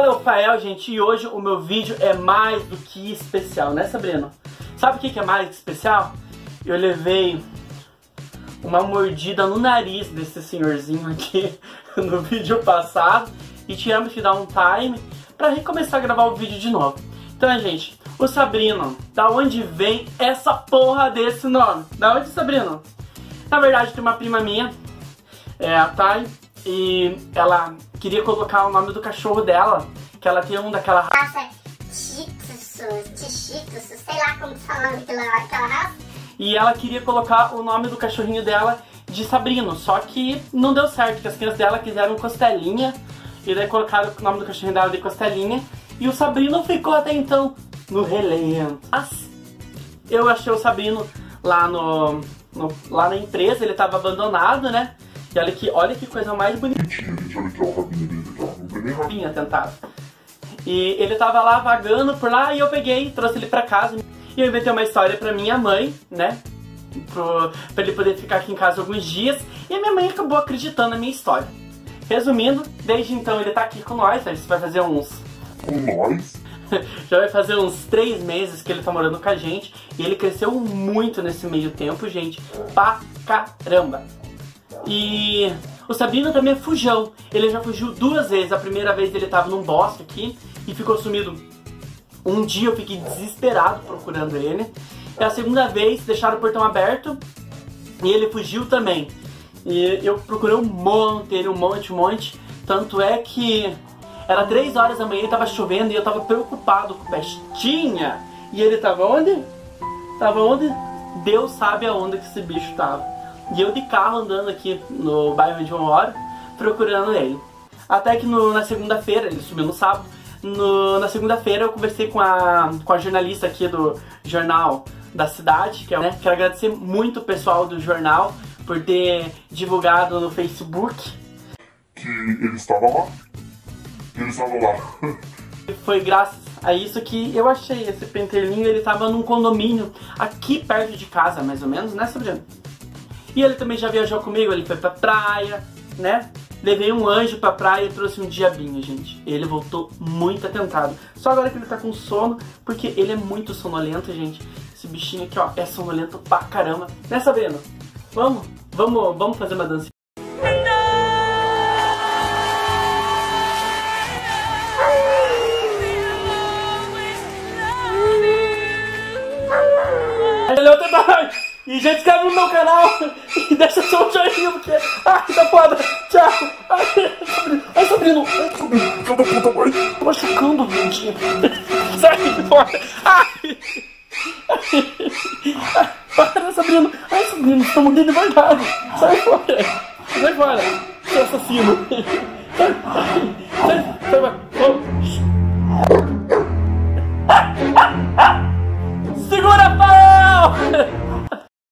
Rafael, gente, e hoje o meu vídeo é mais do que especial, né, Sabrina? Sabe o que é mais especial? Eu levei uma mordida no nariz desse senhorzinho aqui no vídeo passado e tivemos que dar um time para recomeçar a gravar o vídeo de novo. Então, gente, o Sabrino, da onde vem essa porra desse nome? Da onde, Sabrino? Na verdade, tem uma prima minha, é a Thay, e ela queria colocar o nome do cachorro dela, que ela tem um daquela raça Tichitsu, sei lá como falando aquela, aquela raça. E ela queria colocar o nome do cachorrinho dela de Sabrino, só que não deu certo, que as crianças dela quiseram Costelinha, e daí colocaram o nome do cachorrinho dela de Costelinha, e o Sabrino ficou até então no relento. Mas eu achei o Sabrino lá no, no lá na empresa, ele tava abandonado, né? E olha que, olha que coisa mais bonitinha, gente. Olha aqui, ó, o rabinho dele, ó. Não tem nem rabinho atentado. E ele tava lá vagando por lá e eu peguei, trouxe ele pra casa. E eu inventei uma história pra minha mãe, né? Pro, pra ele poder ficar aqui em casa alguns dias. E a minha mãe acabou acreditando na minha história. Resumindo, desde então ele tá aqui com nós, a gente vai fazer uns. Com nós? Já vai fazer uns três meses que ele tá morando com a gente. E ele cresceu muito nesse meio tempo, gente. Pra caramba. E o Sabino também é fujão. Ele já fugiu duas vezes. A primeira vez ele estava num bosque aqui e ficou sumido. Um dia eu fiquei desesperado procurando ele. E a segunda vez deixaram o portão aberto e ele fugiu também. E eu procurei um monte, ele um monte, um monte. Tanto é que era três horas da manhã, estava chovendo e eu estava preocupado com o Bestinha. E ele estava onde? Tava onde? Deus sabe aonde que esse bicho estava. E eu de carro andando aqui no bairro onde eu moro, procurando ele. Até que no, na segunda-feira, ele subiu no sábado, no, na segunda-feira eu conversei com a, com a jornalista aqui do jornal da cidade, que é, né, quero agradecer muito o pessoal do jornal por ter divulgado no Facebook. Que ele estava lá. Que ele estava lá. Foi graças a isso que eu achei esse pentelinho, ele estava num condomínio aqui perto de casa, mais ou menos, né, Sabrina? E ele também já viajou comigo, ele foi pra praia, né? Levei um anjo pra praia e trouxe um diabinho, gente. Ele voltou muito atentado. Só agora que ele tá com sono, porque ele é muito sonolento, gente. Esse bichinho aqui, ó, é sonolento pra caramba. Né, Sabrina? Vamos, vamos, vamos fazer uma dança. Ele é o e já inscreve no meu canal e deixa seu joinha, porque. Ai, tá foda! Tchau! Ai, ai Sabrino! Ai! Filho da puta, mãe! Tô machucando, gente! Sai fora! Ai! ai para, Sabrino! Ai, Sabrino, tá morrendo de verdade! Sai fora! Sai fora! Seu assassino!